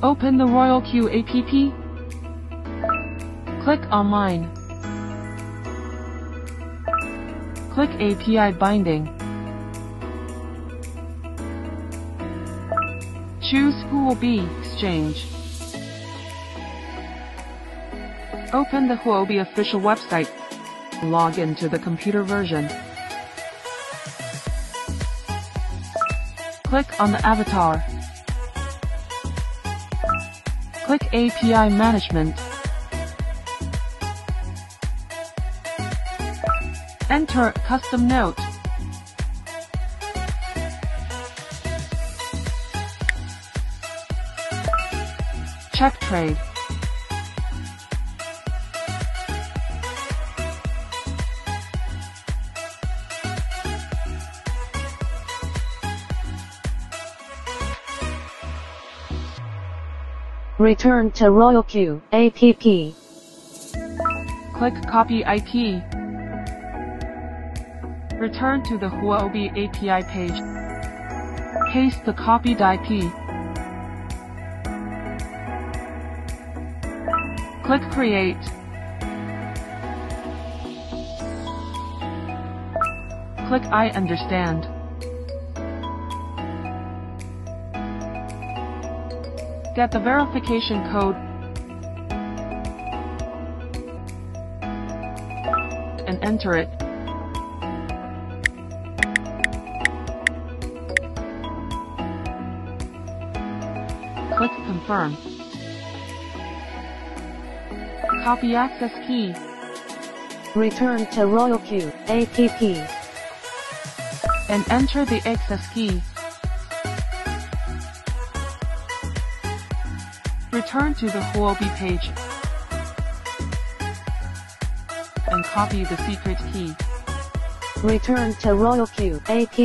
Open the Royal Q app. Click Online. Click API Binding. Choose Huobi Exchange. Open the Huobi official website. Log into the computer version. Click on the avatar. Click API Management. Enter custom note. Check trade. Return to Royal Q app. Click Copy IP. Return to the Huobi API page. Paste the copied IP. Click Create. Click I understand. Get the verification code and enter it. Click Confirm. Copy access key. Return to Royal Q app. and enter the access key. Return to the Huobi page and copy the secret key. Return to Royal Q app.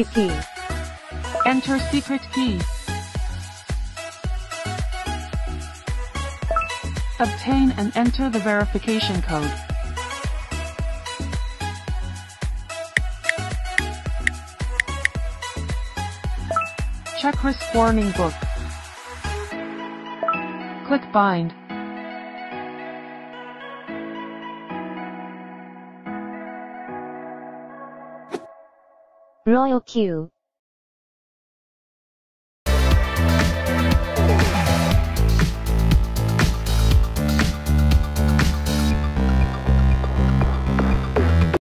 Enter secret key. Obtain and enter the verification code. Check risk warning book. Click bind. Royal Q